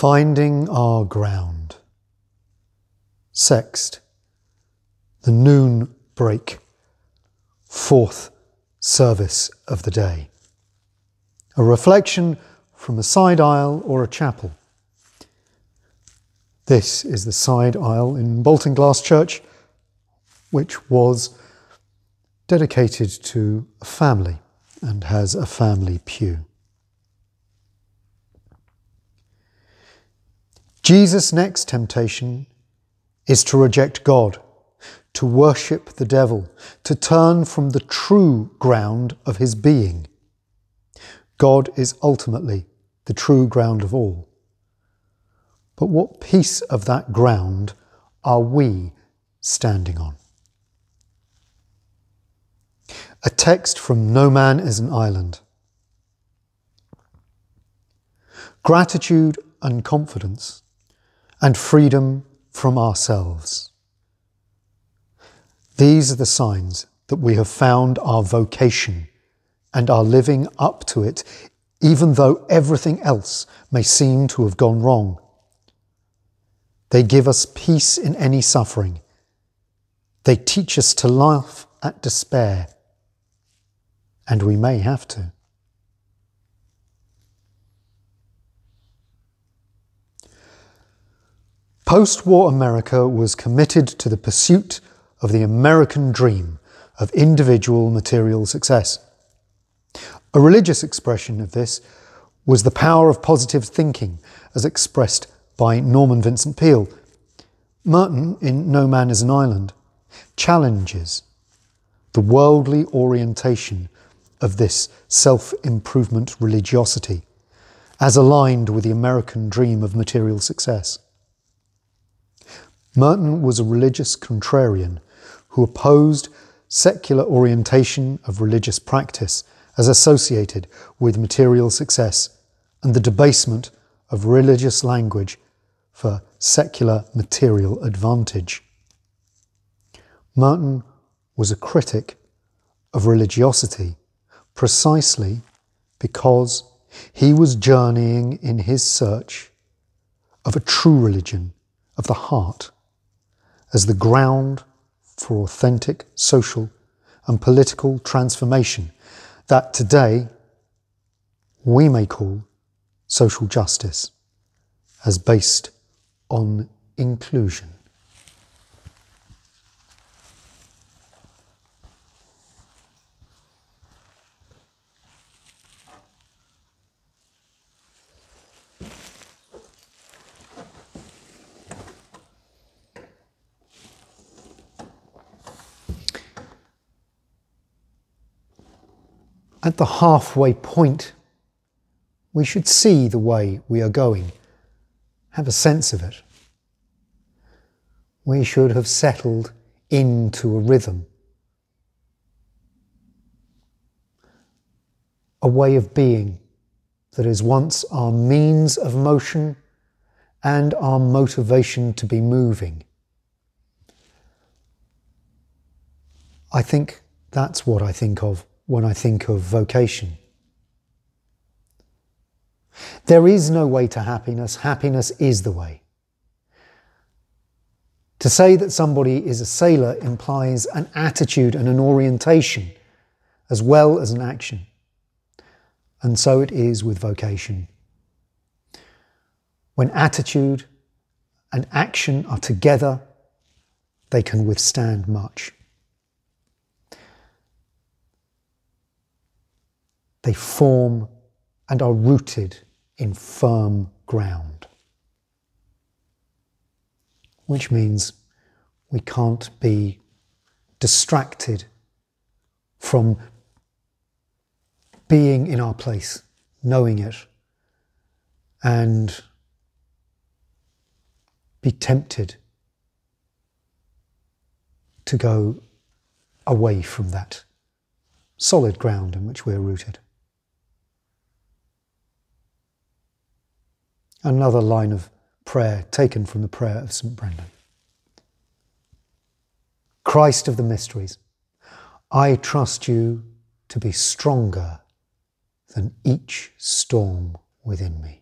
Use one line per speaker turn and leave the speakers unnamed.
Finding our ground. Sext. The noon break. Fourth service of the day. A reflection from a side aisle or a chapel. This is the side aisle in Baltinglass Church, which was dedicated to a family and has a family pew. Jesus' next temptation is to reject God, to worship the devil, to turn from the true ground of his being. God is ultimately the true ground of all. But what piece of that ground are we standing on? A text from No Man is an Island. Gratitude and confidence and freedom from ourselves. These are the signs that we have found our vocation and are living up to it, even though everything else may seem to have gone wrong. They give us peace in any suffering. They teach us to laugh at despair. And we may have to. Post war America was committed to the pursuit of the American dream of individual material success. A religious expression of this was the power of positive thinking as expressed by Norman Vincent Peale. Merton, in No Man is an Island, challenges the worldly orientation of this self improvement religiosity as aligned with the American dream of material success. Merton was a religious contrarian who opposed secular orientation of religious practice as associated with material success and the debasement of religious language for secular material advantage. Merton was a critic of religiosity precisely because he was journeying in his search of a true religion of the heart as the ground for authentic social and political transformation that today we may call social justice as based on inclusion. At the halfway point, we should see the way we are going, have a sense of it. We should have settled into a rhythm, a way of being that is once our means of motion and our motivation to be moving. I think that's what I think of when I think of vocation. There is no way to happiness, happiness is the way. To say that somebody is a sailor implies an attitude and an orientation as well as an action. And so it is with vocation. When attitude and action are together, they can withstand much. They form and are rooted in firm ground. Which means we can't be distracted from being in our place, knowing it, and be tempted to go away from that solid ground in which we're rooted. Another line of prayer taken from the prayer of St. Brendan. Christ of the mysteries, I trust you to be stronger than each storm within me.